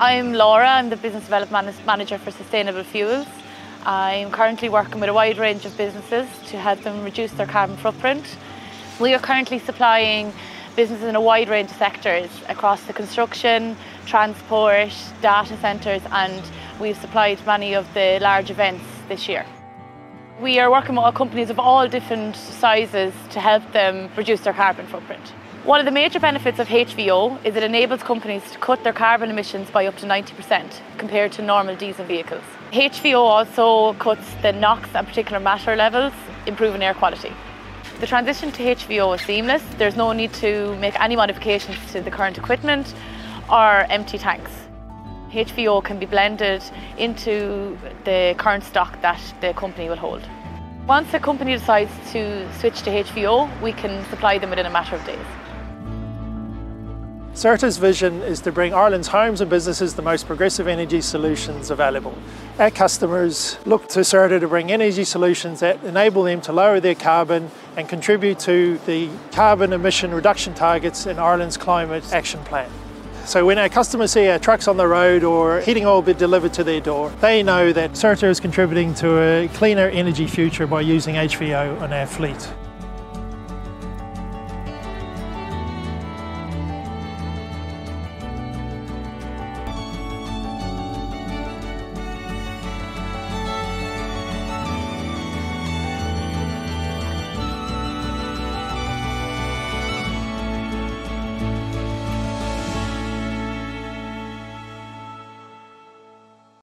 I'm Laura, I'm the Business Development Manager for Sustainable Fuels. I'm currently working with a wide range of businesses to help them reduce their carbon footprint. We are currently supplying businesses in a wide range of sectors across the construction, transport, data centres and we've supplied many of the large events this year. We are working with companies of all different sizes to help them reduce their carbon footprint. One of the major benefits of HVO is it enables companies to cut their carbon emissions by up to 90% compared to normal diesel vehicles. HVO also cuts the NOx and particulate matter levels, improving air quality. The transition to HVO is seamless. There's no need to make any modifications to the current equipment or empty tanks. HVO can be blended into the current stock that the company will hold. Once a company decides to switch to HVO, we can supply them within a matter of days. CERTA's vision is to bring Ireland's homes and businesses the most progressive energy solutions available. Our customers look to CERTA to bring energy solutions that enable them to lower their carbon and contribute to the carbon emission reduction targets in Ireland's Climate Action Plan. So when our customers see our trucks on the road or heating oil be delivered to their door, they know that CERTA is contributing to a cleaner energy future by using HVO on our fleet.